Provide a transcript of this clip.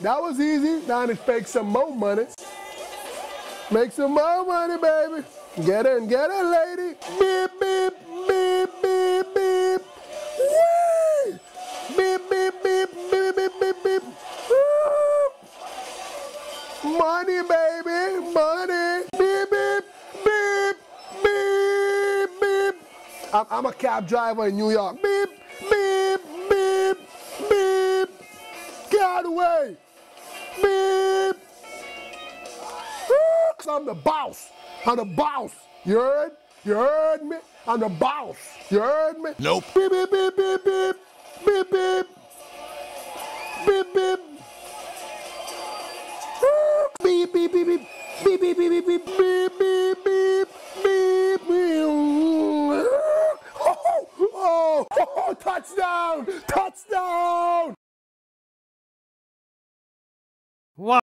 That was easy. Now let's make some more money. Make some more money, baby. Get in, get in, lady. Beep, beep, beep, beep, beep. Whee! Beep, beep, beep, beep, beep, beep, beep. Money, baby, money. Beep, beep, beep, beep, beep. I'm, I'm a cab driver in New York. Beep, out of the way. Beep. Woo! I'm the boss. I'm the boss. You heard? You heard me? I'm the boss. You heard me? Nope. Beep, beep, beep, beep, beep. Beep, beep. Beep, beep. Woo! Beep, beep, beep, beep. Beep, beep, beep, beep, beep. Beep, beep, beep. Beep, beep. Oh, oh, oh, oh touchdown! Touchdown! Wow.